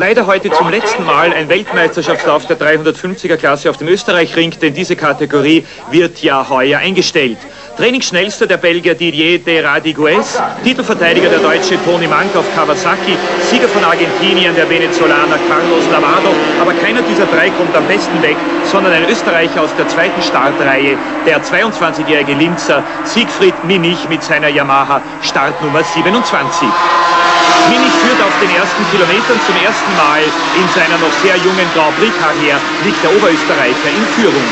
Leider heute zum letzten Mal ein Weltmeisterschaftslauf der 350er Klasse auf dem Österreich-Ring, denn diese Kategorie wird ja heuer eingestellt. Trainingsschnellster der Belgier Didier de Radiguez, Titelverteidiger der Deutsche Toni Mank auf Kawasaki, Sieger von Argentinien der Venezolaner Carlos Lavado, aber keiner dieser drei kommt am besten weg, sondern ein Österreicher aus der zweiten Startreihe, der 22-jährige Linzer Siegfried Minich mit seiner Yamaha Startnummer 27. Minich führt auf den ersten Kilometern zum ersten Mal in seiner noch sehr jungen Grand Prix-Karriere, liegt der Oberösterreicher in Führung.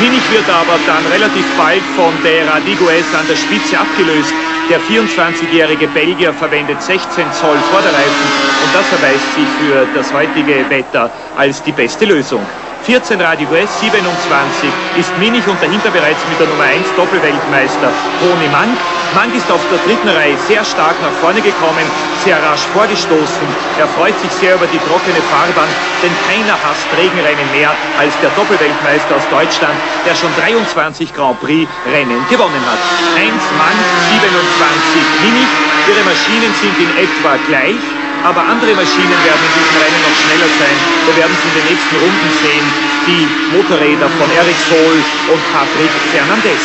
Minich wird aber dann relativ bald von der Radiguez an der Spitze abgelöst. Der 24-jährige Belgier verwendet 16 Zoll Vorderreifen und das erweist sich für das heutige Wetter als die beste Lösung. 14 Radio S, 27 ist Minich und dahinter bereits mit der Nummer 1 Doppelweltmeister Toni Mank. Mank ist auf der dritten Reihe sehr stark nach vorne gekommen, sehr rasch vorgestoßen. Er freut sich sehr über die trockene Fahrbahn, denn keiner hasst Regenrennen mehr als der Doppelweltmeister aus Deutschland, der schon 23 Grand Prix Rennen gewonnen hat. 1 Mank, 27 Minich. Ihre Maschinen sind in etwa gleich aber andere Maschinen werden in diesem Rennen noch schneller sein. Wir werden es in den nächsten Runden sehen. Die Motorräder von Eric Sohl und Patrick Fernandez.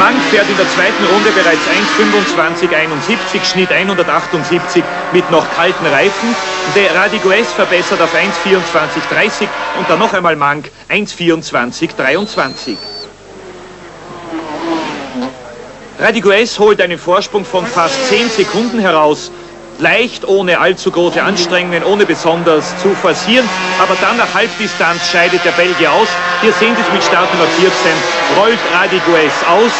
Mank fährt in der zweiten Runde bereits 1,25,71, Schnitt 178 mit noch kalten Reifen. Der Radiguez verbessert auf 1,24,30 und dann noch einmal Mank 1,24,23. Radiguez holt einen Vorsprung von fast 10 Sekunden heraus. Leicht, ohne allzu große Anstrengungen, ohne besonders zu forcieren. Aber dann nach Halbdistanz scheidet der Belgier aus. Hier sehen Sie es mit Startnummer 14. Rollt Radiguez aus.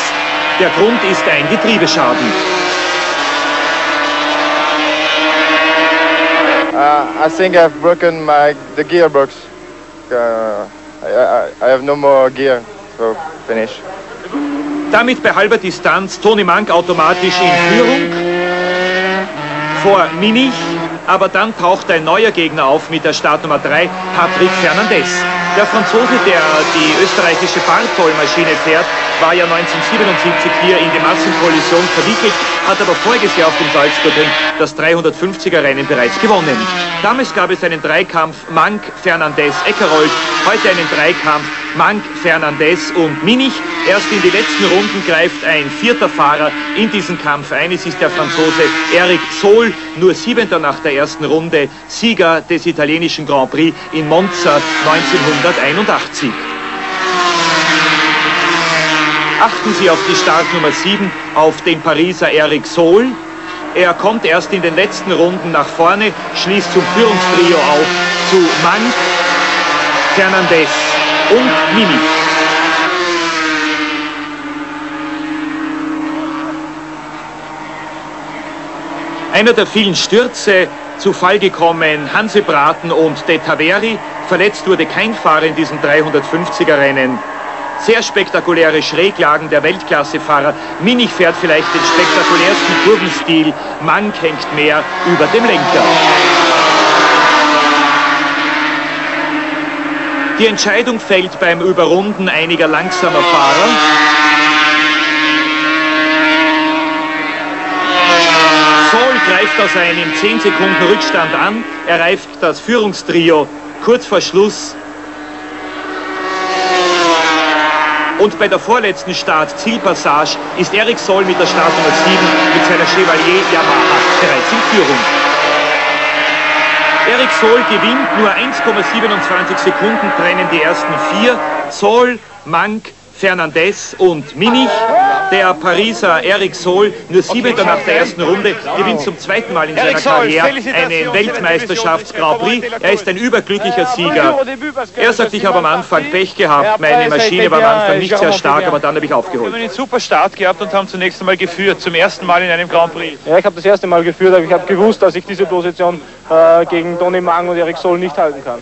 Der Grund ist ein Getriebeschaden. Uh, I think I've broken my the gearbox. Uh, I, I have no more gear, so finish. Damit bei halber Distanz Toni Mank automatisch in Führung vor Minich, aber dann taucht ein neuer Gegner auf mit der Startnummer 3, Patrick Fernandez. Der Franzose, der die österreichische Bartol-Maschine fährt, war ja 1977 hier in die Massenkollision verwickelt, hat aber voriges Jahr auf dem Salzburgring das 350er Rennen bereits gewonnen. Damals gab es einen Dreikampf Mank, Fernandez, Eckerold, heute einen Dreikampf Mank, Fernandez und Minich. Erst in die letzten Runden greift ein vierter Fahrer in diesen Kampf ein. Es ist der Franzose Eric Sohl, nur siebenter nach der ersten Runde, Sieger des italienischen Grand Prix in Monza 1981. Achten Sie auf die Startnummer 7, auf den Pariser Eric Sohl. Er kommt erst in den letzten Runden nach vorne, schließt zum Führungstrio auf zu Mank, Fernandez und Mimi. Einer der vielen Stürze zu Fall gekommen, Hansebraten und De Taveri. Verletzt wurde kein Fahrer in diesem 350er Rennen. Sehr spektakuläre Schräglagen der Weltklassefahrer. Minich fährt vielleicht den spektakulärsten Kurvenstil. Mank hängt mehr über dem Lenker. Die Entscheidung fällt beim Überrunden einiger langsamer Fahrer. Soul greift aus einem 10 Sekunden Rückstand an, erreicht das Führungstrio kurz vor Schluss Und bei der vorletzten Start-Zielpassage ist Eric Soll mit der Startnummer 7 mit seiner Chevalier Yamaha bereits in Führung. Eric Soll gewinnt, nur 1,27 Sekunden trennen die ersten vier. Soll, Mank, Fernandez und Minich. Der Pariser Eric Sohl, nur siebenter nach der ersten Runde, gewinnt zum zweiten Mal in seiner Karriere einen Weltmeisterschafts-Grand Prix. Er ist ein überglücklicher Sieger. Er sagt, ich habe am Anfang Pech gehabt, meine Maschine war am Anfang nicht sehr stark, aber dann habe ich aufgeholt. Wir haben einen super Start gehabt und haben zunächst einmal geführt, zum ersten Mal in einem Grand Prix. Ja, ich habe das erste Mal geführt, aber ich habe gewusst, dass ich diese Position äh, gegen Toni Mang und Eric Sohl nicht halten kann.